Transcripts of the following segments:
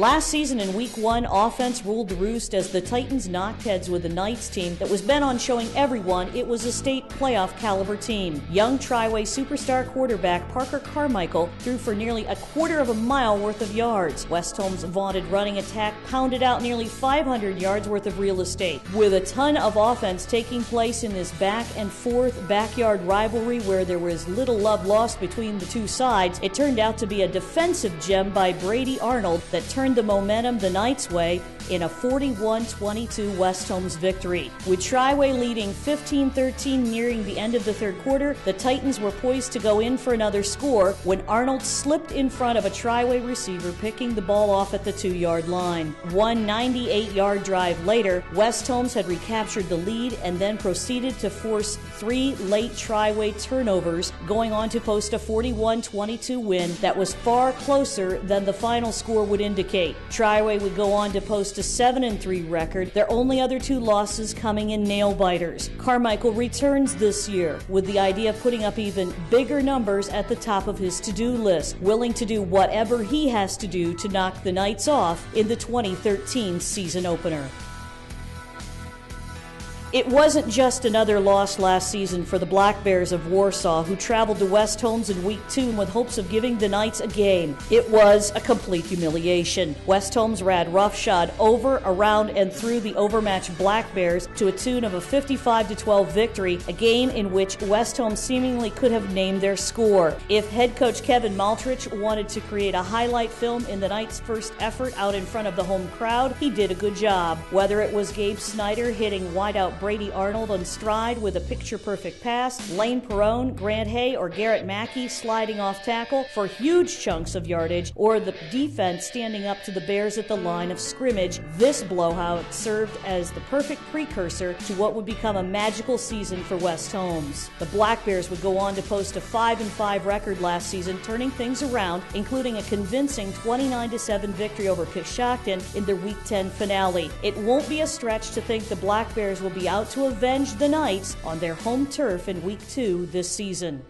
Last season in week one, offense ruled the roost as the Titans knocked heads with the Knights team that was bent on showing everyone it was a state playoff caliber team. Young Triway superstar quarterback Parker Carmichael threw for nearly a quarter of a mile worth of yards. West Holmes' vaunted running attack pounded out nearly 500 yards worth of real estate. With a ton of offense taking place in this back and forth backyard rivalry where there was little love lost between the two sides, it turned out to be a defensive gem by Brady Arnold that turned the momentum the Knights' way in a 41 22 West Holmes victory. With Triway leading 15 13 nearing the end of the third quarter, the Titans were poised to go in for another score when Arnold slipped in front of a Triway receiver, picking the ball off at the two yard line. One 98 yard drive later, West Holmes had recaptured the lead and then proceeded to force three late Triway turnovers, going on to post a 41 22 win that was far closer than the final score would indicate. Triway would go on to post a 7 and 3 record, their only other two losses coming in nail biters. Carmichael returns this year with the idea of putting up even bigger numbers at the top of his to do list, willing to do whatever he has to do to knock the Knights off in the 2013 season opener. It wasn't just another loss last season for the Black Bears of Warsaw, who traveled to West Holmes in week two with hopes of giving the Knights a game. It was a complete humiliation. West Holmes ran roughshod over, around, and through the overmatched Black Bears to a tune of a 55 12 victory, a game in which West Holmes seemingly could have named their score. If head coach Kevin Maltrich wanted to create a highlight film in the Knights' first effort out in front of the home crowd, he did a good job. Whether it was Gabe Snyder hitting wideout Brady Arnold on stride with a picture perfect pass, Lane Perrone, Grant Hay, or Garrett Mackey sliding off tackle for huge chunks of yardage, or the defense standing up to the Bears at the line of scrimmage. This blowout served as the perfect precursor to what would become a magical season for West Holmes. The Black Bears would go on to post a 5 and 5 record last season, turning things around, including a convincing 29 7 victory over Coshocton in their Week 10 finale. It won't be a stretch to think the Black Bears will be out to avenge the Knights on their home turf in Week 2 this season.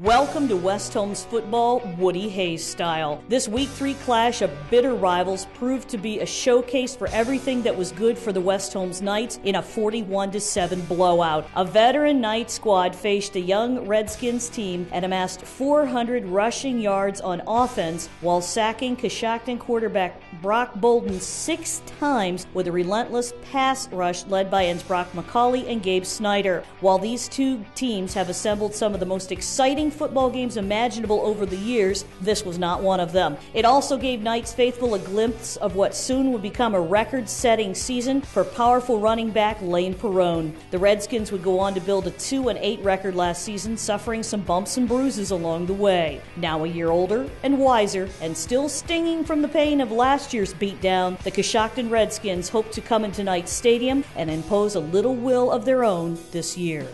Welcome to West Holmes football, Woody Hayes style. This week three clash of bitter rivals proved to be a showcase for everything that was good for the West Holmes Knights in a 41 7 blowout. A veteran Knight squad faced a young Redskins team and amassed 400 rushing yards on offense while sacking Coshocton quarterback Brock Bolden six times with a relentless pass rush led by Ensbrock McCauley and Gabe Snyder. While these two teams have assembled some of the most exciting football games imaginable over the years, this was not one of them. It also gave Knights faithful a glimpse of what soon would become a record setting season for powerful running back Lane Perrone. The Redskins would go on to build a 2 and 8 record last season, suffering some bumps and bruises along the way. Now a year older and wiser, and still stinging from the pain of last year's beatdown, the Coshocton Redskins hope to come into Knights Stadium and impose a little will of their own this year.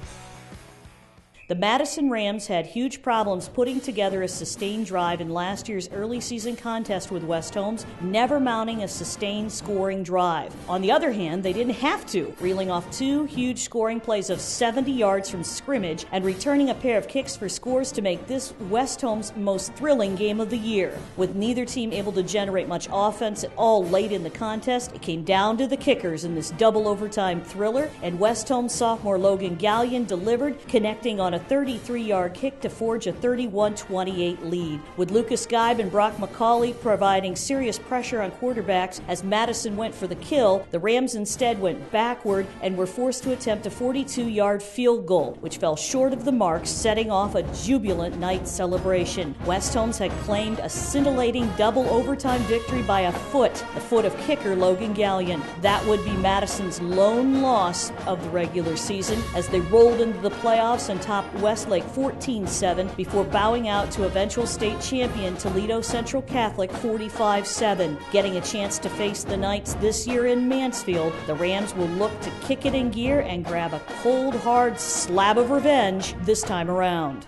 The Madison Rams had huge problems putting together a sustained drive in last year's early season contest with West Holmes, never mounting a sustained scoring drive. On the other hand, they didn't have to, reeling off two huge scoring plays of 70 yards from scrimmage and returning a pair of kicks for scores to make this West Holmes' most thrilling game of the year. With neither team able to generate much offense at all late in the contest, it came down to the kickers in this double overtime thriller, and West Holmes sophomore Logan Gallion delivered, connecting on a 33 yard kick to forge a 31 28 lead. With Lucas Geib and Brock McCauley providing serious pressure on quarterbacks as Madison went for the kill, the Rams instead went backward and were forced to attempt a 42 yard field goal, which fell short of the mark, setting off a jubilant night celebration. West Holmes had claimed a scintillating double overtime victory by a foot, the foot of kicker Logan Gallion. That would be Madison's lone loss of the regular season as they rolled into the playoffs and topped Westlake 14 7 before bowing out to eventual state champion Toledo Central Catholic 45 7. Getting a chance to face the Knights this year in Mansfield, the Rams will look to kick it in gear and grab a cold, hard slab of revenge this time around.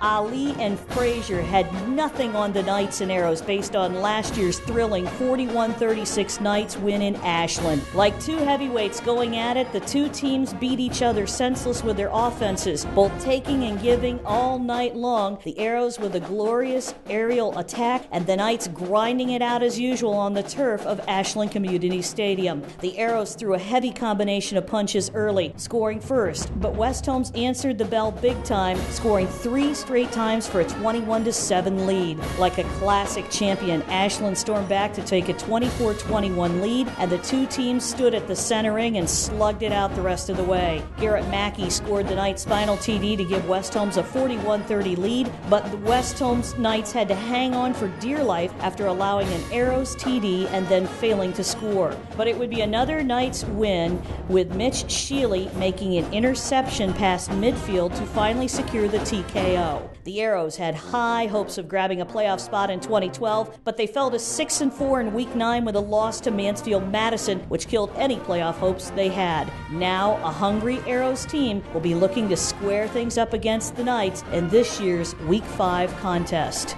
Ali and Frazier had nothing on the Knights and Arrows based on last year's thrilling 41 36 Knights win in Ashland. Like two heavyweights going at it, the two teams beat each other senseless with their offenses, both taking and giving all night long. The Arrows with a glorious aerial attack, and the Knights grinding it out as usual on the turf of Ashland Community Stadium. The Arrows threw a heavy combination of punches early, scoring first, but West Holmes answered the bell big time, scoring three straight times for a 21 7 lead. Like a classic champion, Ashland stormed back to take a 24 21 lead, and the two teams stood at the center ring and slugged it out the rest of the way. Garrett Mackey scored the Knights' final TD to give West Holmes a 41 30 lead, but the West Holmes Knights had to hang on for dear life after allowing an Arrows TD and then failing to score. But it would be another Knights win with Mitch Sheely making an interception past midfield to finally secure the TKO. The Arrows had high hopes of grabbing a playoff spot in 2012, but they fell to 6 and 4 in week 9 with a loss to Mansfield Madison, which killed any playoff hopes they had. Now, a hungry Arrows team will be looking to square things up against the Knights in this year's week 5 contest.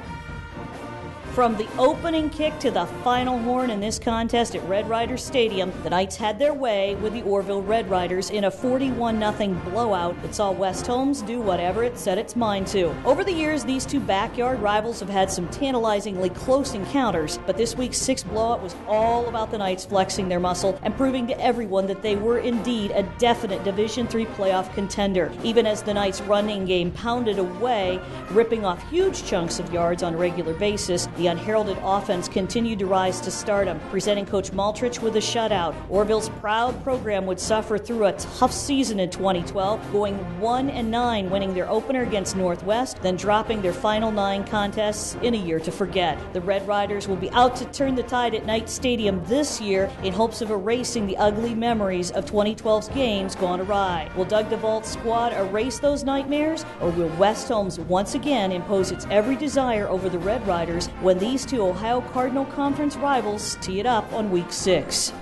From the opening kick to the final horn in this contest at Red Rider Stadium, the Knights had their way with the Orrville Red Riders in a 41 0 blowout that saw West Holmes do whatever it set its mind to. Over the years, these two backyard rivals have had some tantalizingly close encounters, but this week's sixth blowout was all about the Knights flexing their muscle and proving to everyone that they were indeed a definite Division III playoff contender, even as the Knights' running game pounded away, ripping off huge chunks of yards on a regular basis. The unheralded offense continued to rise to stardom, presenting Coach Maltrich with a shutout. Orrville's proud program would suffer through a tough season in 2012, going 1 and 9, winning their opener against Northwest, then dropping their final nine contests in a year to forget. The Red Riders will be out to turn the tide at Knight Stadium this year in hopes of erasing the ugly memories of 2012's games gone awry. Will Doug DeVault's squad erase those nightmares, or will West Holmes once again impose its every desire over the Red Riders when these two Ohio Cardinal Conference rivals tee it up on week six.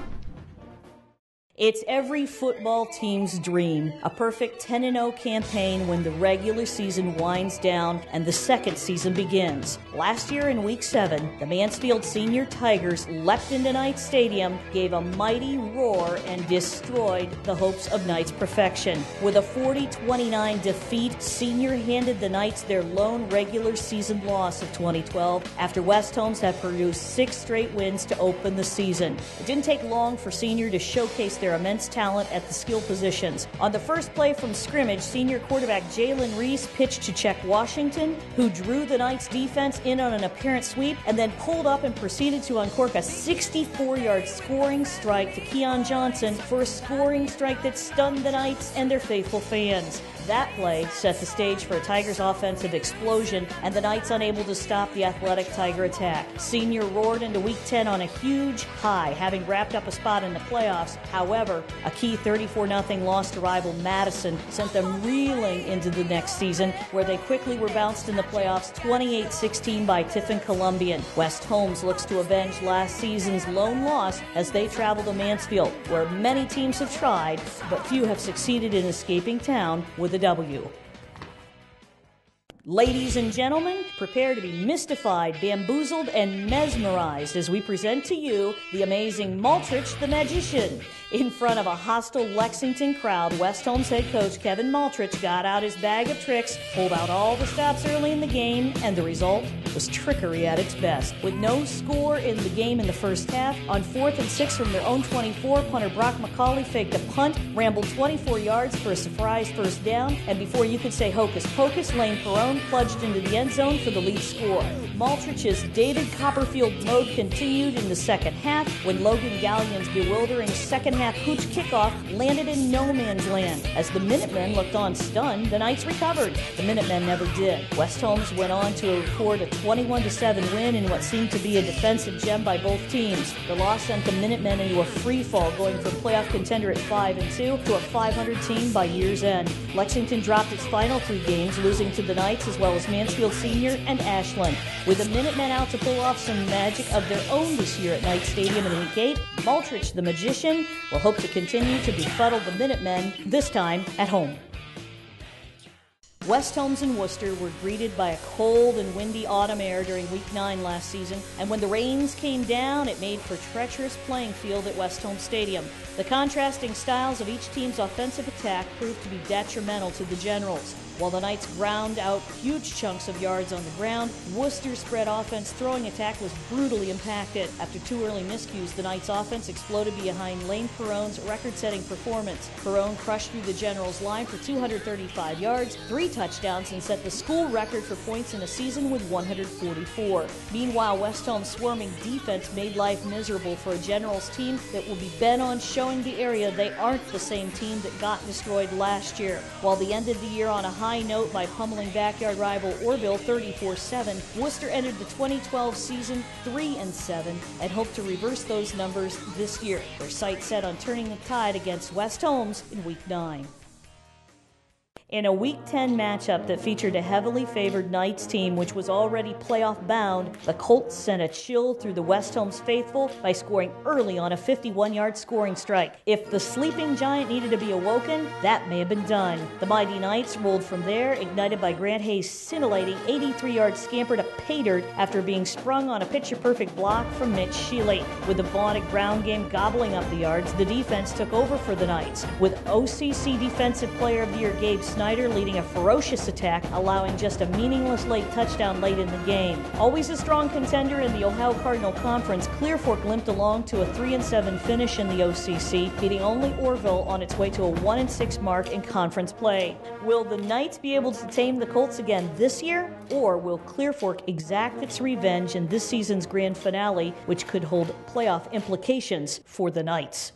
It's every football team's dream. A perfect 10 0 campaign when the regular season winds down and the second season begins. Last year in week 7, the Mansfield Senior Tigers leapt into Knight Stadium, gave a mighty roar, and destroyed the hopes of Knights' perfection. With a 40 29 defeat, Senior handed the Knights their lone regular season loss of 2012 after West Holmes had produced six straight wins to open the season. It didn't take long for Senior to showcase their their immense talent at the skill positions. On the first play from scrimmage, senior quarterback Jalen Reese pitched to check Washington, who drew the Knights defense in on an apparent sweep and then pulled up and proceeded to uncork a 64 yard scoring strike to Keon Johnson for a scoring strike that stunned the Knights and their faithful fans. That play set the stage for a Tigers offensive explosion, and the Knights unable to stop the athletic Tiger attack. Senior roared into Week 10 on a huge high, having wrapped up a spot in the playoffs. However, a key 34 0 loss to rival Madison sent them reeling into the next season, where they quickly were bounced in the playoffs 28 16 by Tiffin Columbian. West Holmes looks to avenge last season's lone loss as they travel to Mansfield, where many teams have tried, but few have succeeded in escaping town with a the W. Ladies and gentlemen, prepare to be mystified, bamboozled, and mesmerized as we present to you the amazing Maltrich the Magician. In front of a hostile Lexington crowd, West Holmes head coach Kevin Maltrich got out his bag of tricks, pulled out all the stops early in the game, and the result was trickery at its best. With no score in the game in the first half, on fourth and six from their own 24, punter Brock McCauley faked a punt, rambled 24 yards for a surprise first down, and before you could say hocus pocus, Lane Perrone plunged into the end zone for the lead score. Maltrich's David Copperfield mode continued in the second half when Logan Gallion's bewildering second half hooch kickoff landed in no man's land. As the Minutemen looked on stunned, the Knights recovered. The Minutemen never did. West Holmes went on to record a 21 7 win in what seemed to be a defensive gem by both teams. The loss sent the Minutemen into a free fall, going from playoff contender at 5 and 2 to a 500 team by year's end. Lexington dropped its final three games, losing to the Knights as well as Mansfield Senior and Ashland. With the Minutemen out to pull off some magic of their own this year at Knight Stadium in Week 8, Maltrich the Magician will hope to continue to befuddle the Minutemen, this time at home. West Holmes and Wooster were greeted by a cold and windy autumn air during week nine last season, and when the rains came down, it made for treacherous playing field at West Holmes Stadium. The contrasting styles of each team's offensive attack proved to be detrimental to the Generals. While the Knights ground out huge chunks of yards on the ground, Wooster's spread offense throwing attack was brutally impacted. After two early miscues, the Knights offense exploded behind Lane Perrone's record-setting performance. Perrone crushed through the Generals line for 235 yards, three touchdowns, and set the school record for points in a season with 144. Meanwhile, West swarming defense made life miserable for a Generals team that will be bent on showing the area they aren't the same team that got destroyed last year. While they ended the year on a high high note by pummeling backyard rival Orrville 34-7, Wooster entered the 2012 season 3 and 7 and hope to reverse those numbers this year. Their sights set on turning the tide against West Holmes in Week 9. In a Week 10 matchup that featured a heavily favored Knights team, which was already playoff bound, the Colts sent a chill through the West Holmes faithful by scoring early on a 51 yard scoring strike. If the sleeping giant needed to be awoken, that may have been done. The Mighty Knights rolled from there, ignited by Grant Hayes' scintillating 83 yard scamper to pay dirt after being sprung on a picture perfect block from Mitch Shealy. With the vaunted ground game gobbling up the yards, the defense took over for the Knights, with OCC Defensive Player of the Year Gabe Snyder leading a ferocious attack, allowing just a meaningless late touchdown late in the game. Always a strong contender in the Ohio Cardinal Conference, Clearfork limped along to a 3 7 finish in the OCC, beating only Orrville on its way to a 1 6 mark in conference play. Will the Knights be able to tame the Colts again this year, or will Clearfork exact its revenge in this season's grand finale, which could hold playoff implications for the Knights?